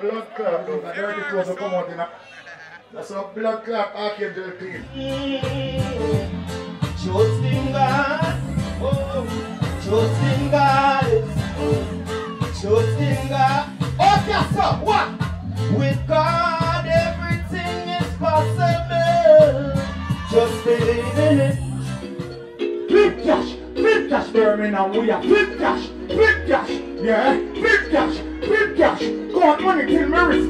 blood clot, though. The dirty clothes will come out in a... That's a blood clot archangel clean. Trust in God. Oh, trust in God. Trust in God. Oh, yes, sir. What? With God, everything is possible. Just believe in it. Flip cash, flip cash, Birmingham, we are flip cash, flip cash, yeah,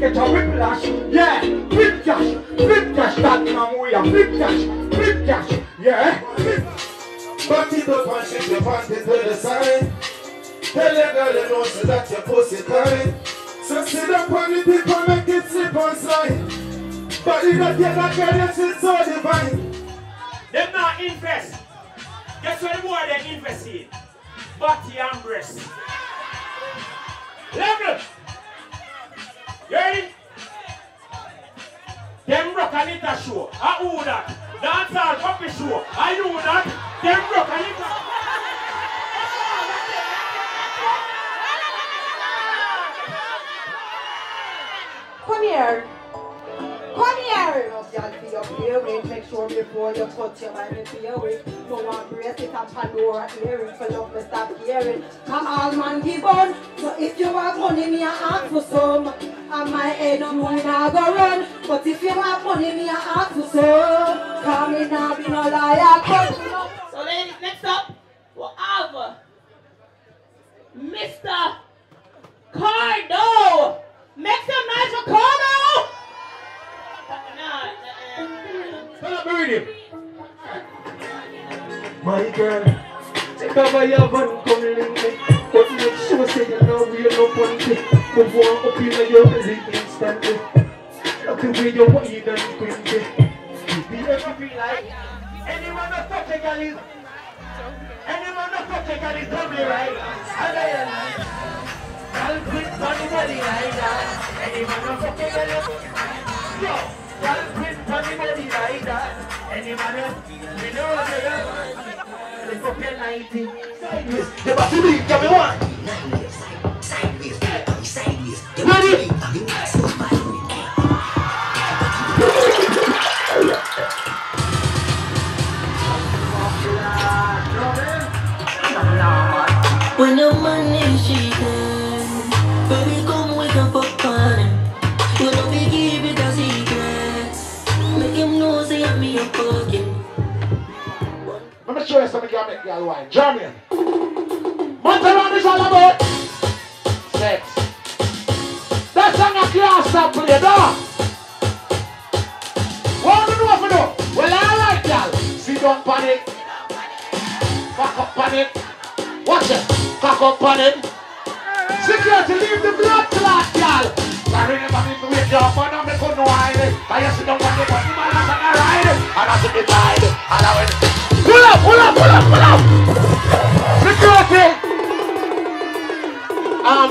get a whiplash, yeah, flip cash, flip cash, that man, we are flip cash, flip cash, yeah. Flip. Back it up and shake your panty to the side. Tell your girl you know so that your pussy tight. So sit up on the tip and make it slip and slide. Body that get that girl, yes, it's so divine. Them not invest. Guess what the boy they invest in? Body and breast. Level. You ready? Them rock and it a show. I who that? All puppy show. I you that? Them rock and it a Come here. Come here. Make sure before you touch your mind, be awake. No one brace it up Pandora earring. For love, me stop hearing. Come on, man, give on. So if you money, me a ask for some. And my head, you not go run. But if you have money, me a ask for some. Come in now, be no liar. So ladies, next up, we have Mr. Cardo. Make some noise for Cardo. Him. My girl, take over your van, come link me. But make sure say you know we are no punty. Move on up your belly instantly. Look at where you wine and quinty. Keep it up, keep it like. Anyone that touch a girl is. Anyone that touch a girl is probably right. And I am like. Girl, quit funny body like that. Anyone that touch a girl is. Yo, girl, quit funny body like that. Anyone that. You know what I am. Lift up your 90. Sideways. The beat, give me one. When the money she can Baby come we can fuck on it You know me give it a Make him know say I'm a fucking Let me show you something can make y'all wine. German. Stop play, dog. What do you know know? Well, I like y'all. See, don't panic. Fuck up panic. Watch it. Cock up panic. Security, leave the blood clot, y'all. I remember me to wake you up and hide. I used don't ride. Be pull up, pull up, pull up, pull up. Um,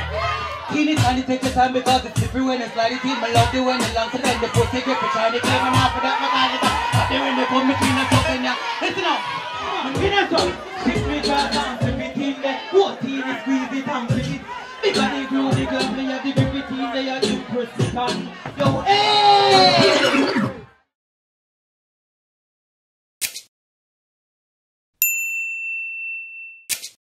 Teeny tiny take your time because it's slippery when it's sliding team. I love the when it long so then the pussy grip it shiny claim I'm off for that my God it's up. But they when they put me between the something yeah. Listen now. You know so. Six feet right now.